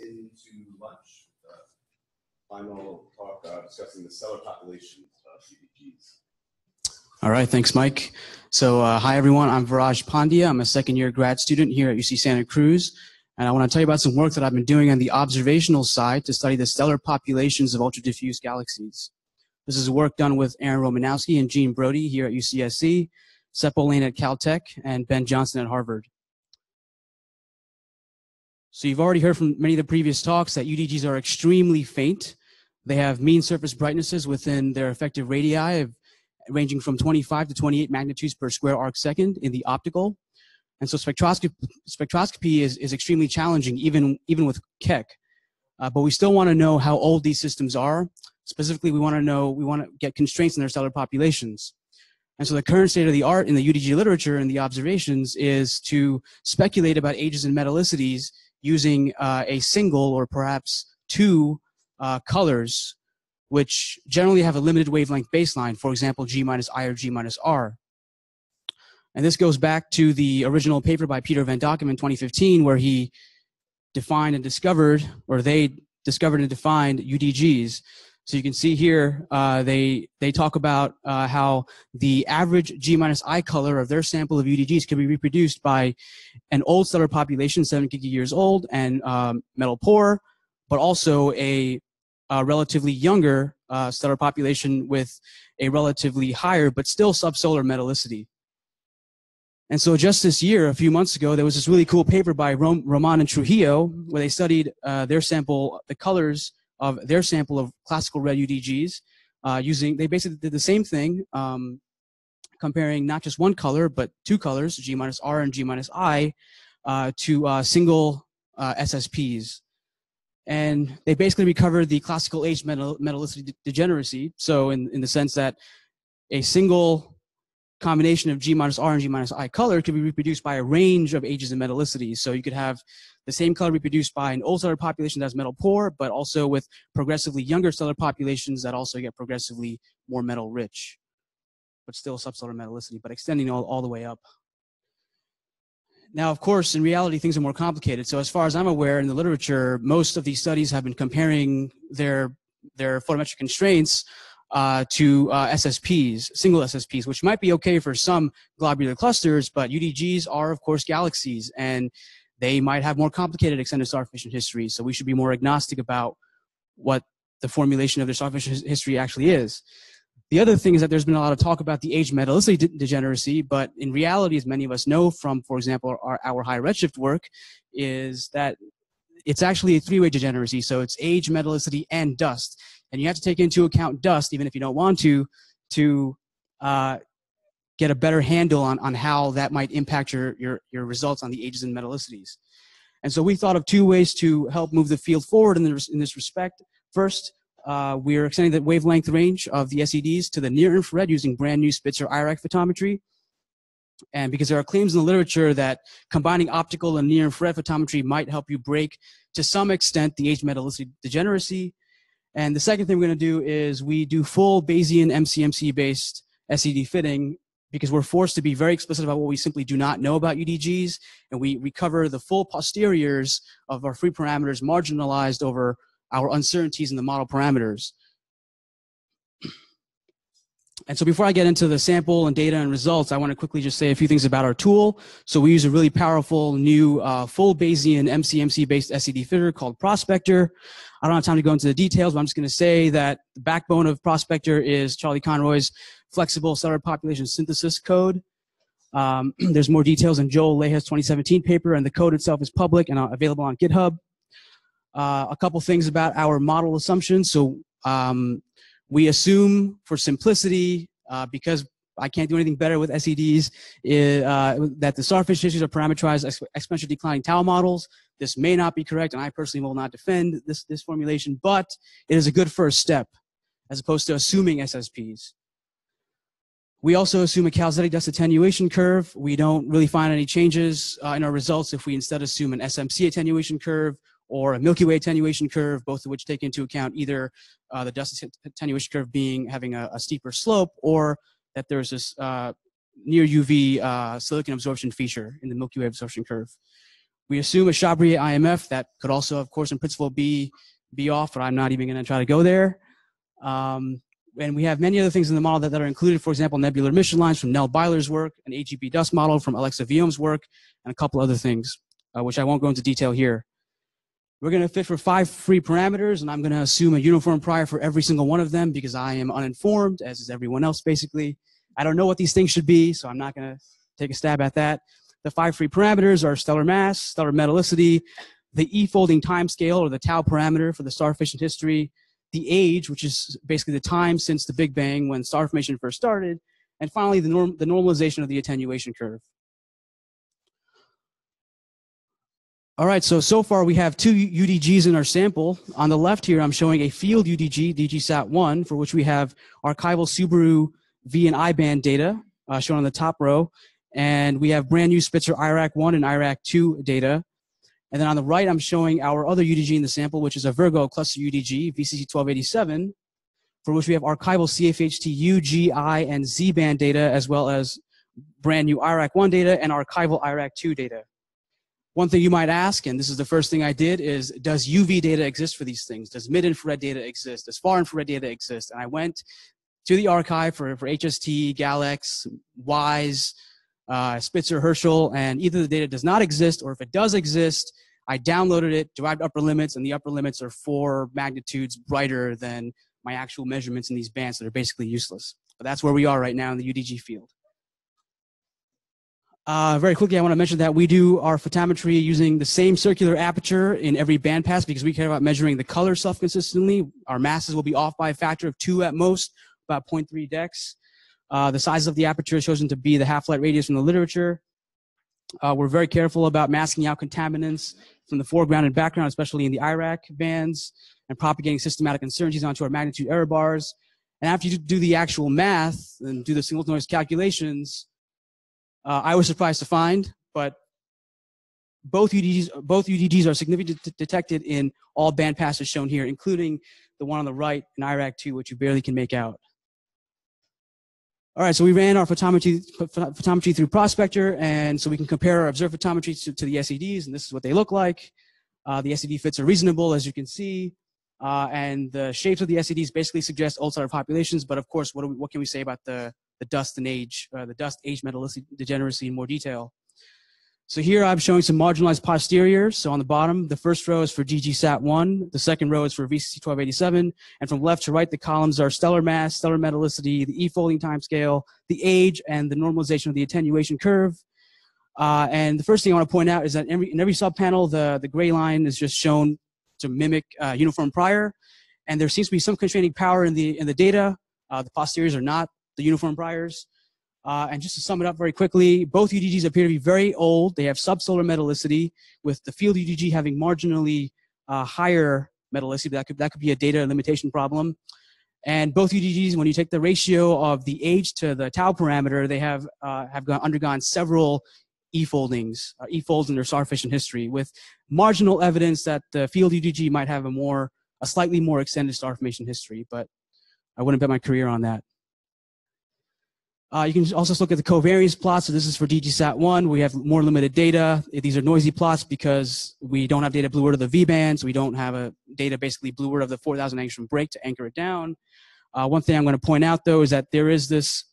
into lunch. Uh, final talk uh, discussing the stellar populations of UDGs. All right, thanks, Mike. So, uh, hi everyone. I'm Viraj Pandya. I'm a second-year grad student here at UC Santa Cruz, and I want to tell you about some work that I've been doing on the observational side to study the stellar populations of ultra-diffuse galaxies. This is work done with Aaron Romanowsky and Jean Brodie here at UCSC, Seppo Laine at Caltech, and Ben Johnson at Harvard. So you've already heard from many of the previous talks that UDGs are extremely faint. They have mean surface brightnesses within their effective radii of ranging from 25 to 28 magnitudes per square arc second in the optical. And so spectroscopy, spectroscopy is, is extremely challenging, even, even with Keck. Uh, but we still want to know how old these systems are. Specifically, we want to know, we want to get constraints in their stellar populations. And so the current state of the art in the UDG literature and the observations is to speculate about ages and metallicities using uh, a single or perhaps two uh, colors, which generally have a limited wavelength baseline, for example, G minus I or G minus R. And this goes back to the original paper by Pieter Van Dokkum in 2015, where he defined and discovered, or they discovered and defined UDGs. So you can see here, uh, they, they talk about uh, how the average G minus I color of their sample of UDGs can be reproduced by an old stellar population, seven years old, and um, metal poor, but also a, a relatively younger uh, stellar population with a relatively higher, but still subsolar metallicity. And so just this year, a few months ago, there was this really cool paper by Rom- Roman and Trujillo where they studied uh, their sample, the colors of their sample of classical red UDGs uh, using, they basically did the same thing, um, comparing not just one color, but two colors, G minus R and G minus I, uh, to uh, single uh, SSPs. And they basically recovered the classical age metal, metallicity degeneracy. So in, in the sense that a single combination of G minus R and G minus I color could be reproduced by a range of ages and metallicities. So you could have the same color reproduced by an old stellar population that's metal poor, but also with progressively younger stellar populations that also get progressively more metal rich, but still substellar metallicity, but extending all, all the way up. Now, of course, in reality, things are more complicated. So as far as I'm aware in the literature, most of these studies have been comparing their, their photometric constraints uh, to uh, SSPs, single SSPs, which might be okay for some globular clusters, but UDGs are, of course, galaxies, and they might have more complicated extended star formation histories. So we should be more agnostic about what the formulation of their star formation history actually is. The other thing is that there's been a lot of talk about the age metallicity de- degeneracy, but in reality, as many of us know from, for example, our, our high redshift work, is that it's actually a three-way degeneracy. So it's age, metallicity, and dust and you have to take into account dust, even if you don't want to, to uh, get a better handle on, on how that might impact your, your, your results on the ages and metallicities. And so we thought of two ways to help move the field forward in, the, in this respect. First, uh, we're extending the wavelength range of the SEDs to the near infrared using brand new Spitzer IRAC photometry. And because there are claims in the literature that combining optical and near infrared photometry might help you break to some extent the age metallicity degeneracy, and the second thing we're going to do is we do full Bayesian MCMC based SED fitting because we're forced to be very explicit about what we simply do not know about UDGs, and we recover the full posteriors of our free parameters marginalized over our uncertainties in the model parameters. And so before I get into the sample and data and results, I want to quickly just say a few things about our tool. So we use a really powerful new uh, full Bayesian MCMC-based SED fitter called Prospector. I don't have time to go into the details, but I'm just going to say that the backbone of Prospector is Charlie Conroy's flexible stellar population synthesis code. Um, there's more details in Joel Leja's 2017 paper, and the code itself is public and uh, available on GitHub. Uh, a couple things about our model assumptions. So um, we assume for simplicity, uh, because I can't do anything better with SEDs, uh, that the starfish tissues are parameterized exp- exponentially declining tau models. This may not be correct, and I personally will not defend this, this formulation, but it is a good first step as opposed to assuming SSPs. We also assume a Calzetti dust attenuation curve. We don't really find any changes uh, in our results if we instead assume an SMC attenuation curve or a Milky Way attenuation curve, both of which take into account either uh, the dust attenuation curve being having a, a, steeper slope or that there's this uh, near UV uh, silicon absorption feature in the Milky Way absorption curve. We assume a Chabrier IMF that could also, of course, in principle be be off, but I'm not even going to try to go there. Um, and we have many other things in the model that, that are included. For example, nebular emission lines from Nell Byler's work, an AGB dust model from Alexa Villaume's work, and a couple other things, uh, which I won't go into detail here. We're going to fit for five free parameters, and I'm going to assume a uniform prior for every single one of them because I am uninformed, as is everyone else, basically. I don't know what these things should be, so I'm not going to take a stab at that. The five free parameters are stellar mass, stellar metallicity, the E-folding time scale or the tau parameter for the star formation history, the age, which is basically the time since the Big Bang when star formation first started, and finally the, norm, the normalization of the attenuation curve. All right, so so far we have two UDGs in our sample. On the left here, I'm showing a field UDG, DGSat1, for which we have archival Subaru V and I band data uh, shown on the top row, and we have brand new Spitzer IRAC1 and IRAC2 data. And then on the right, I'm showing our other UDG in the sample, which is a Virgo cluster UDG, VCC1287, for which we have archival CFHT U, G, I, and Z band data, as well as brand new IRAC1 data and archival IRAC2 data. One thing you might ask, and this is the first thing I did, is does UV data exist for these things? Does mid-infrared data exist? Does far-infrared data exist? And I went to the archive for, for HST, GALEX, WISE, uh, Spitzer, Herschel, and either the data does not exist, or if it does exist, I downloaded it, derived upper limits, and the upper limits are four magnitudes brighter than my actual measurements in these bands that are basically useless. But that's where we are right now in the UDG field. Uh, very quickly, I want to mention that we do our photometry using the same circular aperture in every bandpass because we care about measuring the color self-consistently. Our masses will be off by a factor of two at most, about 0.3 dex. Uh, the size of the aperture is chosen to be the half-light radius from the literature. Uh, we're very careful about masking out contaminants from the foreground and background, especially in the IRAC bands, and propagating systematic uncertainties onto our magnitude error bars. And after you do the actual math and do the single noise calculations, uh, I was surprised to find, but both UDGs, both UDGs are significantly detected in all band passes shown here, including the one on the right in IRAC2, which you barely can make out. All right, so we ran our photometry, photometry through Prospector, and so we can compare our observed photometry to, to the SEDs, and this is what they look like. Uh, the SED fits are reasonable, as you can see, uh, and the shapes of the SEDs basically suggest ulcer populations, but of course, what, we, what can we say about the, the dust and age, uh, the dust age metallicity degeneracy in more detail? So here I'm showing some marginalized posteriors. So on the bottom, the first row is for DGSat1, the second row is for VCC1287, and from left to right, the columns are stellar mass, stellar metallicity, the E-folding timescale, the age, and the normalization of the attenuation curve. Uh, and the first thing I want to point out is that every, in every subpanel, the, the gray line is just shown to mimic uh, uniform prior, and there seems to be some constraining power in the, in the data. Uh, the posteriors are not the uniform priors. Uh, and just to sum it up very quickly, both UDGs appear to be very old. They have subsolar metallicity, with the field UDG having marginally uh, higher metallicity. That could, that could be a data limitation problem. And both UDGs, when you take the ratio of the age to the tau parameter, they have, uh, have gone, undergone several e-foldings, uh, e-folds in their star formation history, with marginal evidence that the field UDG might have a more, a slightly more extended star formation history. But I wouldn't bet my career on that. Uh, you can also look at the covariance plots. So this is for DGSat1. We have more limited data. These are noisy plots because we don't have data blueward of the V-band, so we don't have a data basically blueward of the 4,000 angstrom break to anchor it down. Uh, one thing I'm going to point out, though, is that there is this,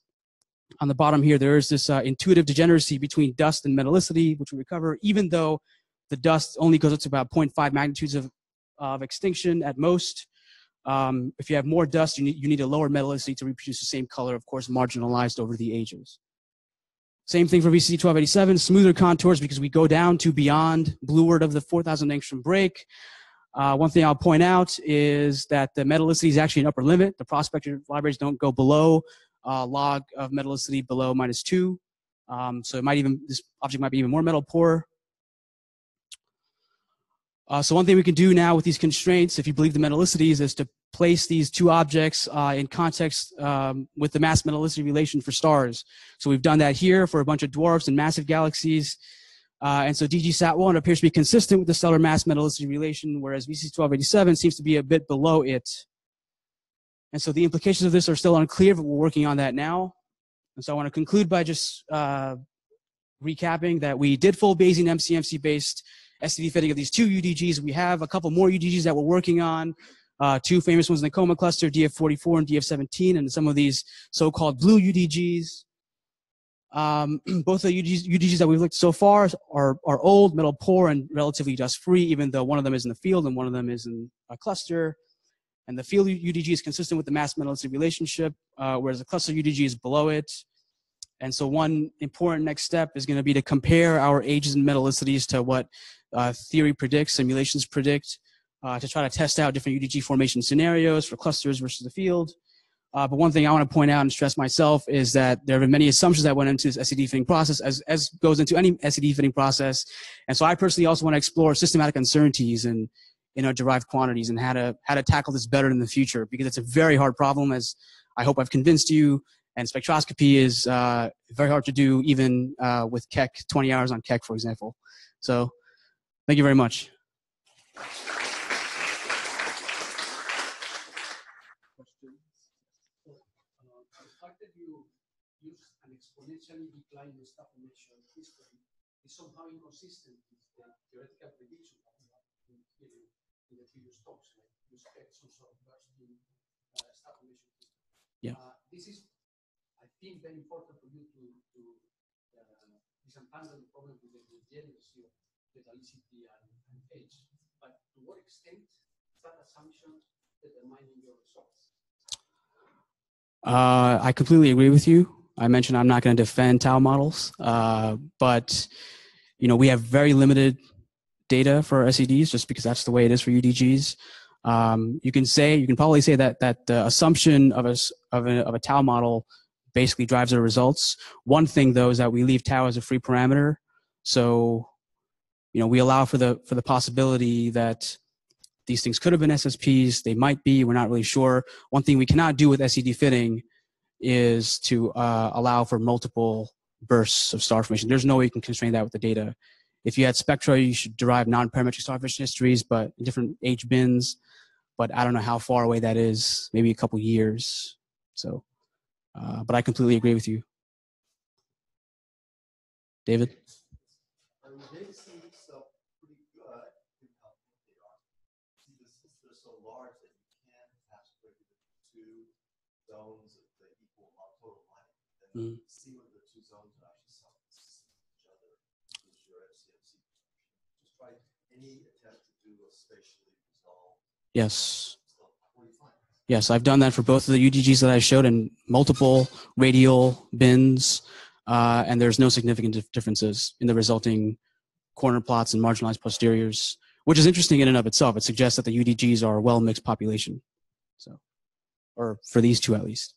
on the bottom here, there is this uh, intuitive degeneracy between dust and metallicity, which we recover, even though the dust only goes up to about 0.5 magnitudes of, of extinction at most. Um, if you have more dust, you need, you need a lower metallicity to reproduce the same color, of course, marginalized over the ages. Same thing for VCC 1287, smoother contours because we go down to beyond blueward of the 4,000 angstrom break. Uh, one thing I'll point out is that the metallicity is actually an upper limit. The prospector libraries don't go below uh, log of metallicity below minus two. Um, so it might even, this object might be even more metal poor. Uh, so one thing we can do now with these constraints, if you believe the metallicities, is to place these two objects uh, in context um, with the mass metallicity relation for stars. So we've done that here for a bunch of dwarfs and massive galaxies. Uh, and so DGSat-1 appears to be consistent with the stellar mass metallicity relation, whereas VCC1287 seems to be a bit below it. And so the implications of this are still unclear, but we're working on that now. And so I want to conclude by just uh, recapping that we did full Bayesian MCMC based SED fitting of these two UDGs. We have a couple more UDGs that we're working on. Uh, two famous ones in the coma cluster, DF44 and DF17, and some of these so-called blue UDGs. Um, both the UDGs, UDGs that we've looked so far are, are old, metal poor, and relatively dust free, even though one of them is in the field and one of them is in a cluster. And the field UDG is consistent with the mass metallicity relationship, uh, whereas the cluster UDG is below it. And so one important next step is going to be to compare our ages and metallicities to what uh, theory predicts, simulations predict, uh, to try to test out different UDG formation scenarios for clusters versus the field. Uh, but one thing I want to point out and stress myself is that there have been many assumptions that went into this SED fitting process, as, as goes into any SED fitting process. And so I personally also want to explore systematic uncertainties and in our derived quantities and how to how to tackle this better in the future because it's a very hard problem, as I hope I've convinced you. And spectroscopy is uh, very hard to do, even uh, with Keck, 20 hours on Keck, for example. So, thank you very much. the fact that you use an exponentially declining star formation history is somehow inconsistent with the theoretical prediction that we have in, in, in the previous talks. Like you expect some sort of bursting uh, star formation history. Yeah. Uh, this is, I think, very important for you to, to uh, disentangle the problem with the degeneracy of metallicity and, and age. But to what extent is that assumption determining your results? Uh, I completely agree with you. I mentioned I'm not going to defend tau models, uh, but you know we have very limited data for SEDs just because that's the way it is for UDGs. Um, you can say you can probably say that that the assumption of a of a, of a tau model basically drives our results. One thing though is that we leave tau as a free parameter, so you know we allow for the for the possibility that these things could have been SSPs. They might be. We're not really sure. One thing we cannot do with SED fitting is to uh, allow for multiple bursts of star formation. There's no way you can constrain that with the data. If you had spectra, you should derive non-parametric star formation histories, but in different age bins. But I don't know how far away that is. Maybe a couple years. So, uh, but I completely agree with you, David. I mean, they seem stuff pretty good in how big they are. See, the since they're so large that you can aspirate the two zones of the equal amount total length. Then Mm. see whether the two zones are actually self each other. Is your FCMC. Just try any attempt to do a spatially resolved Yes. stuff. What do you find? Yes, I've done that for both of the UDGs that I showed in multiple radial bins, uh, and there's no significant dif- differences in the resulting corner plots and marginalized posteriors, which is interesting in and of itself. It suggests that the UDGs are a well mixed population. So, or for these two at least.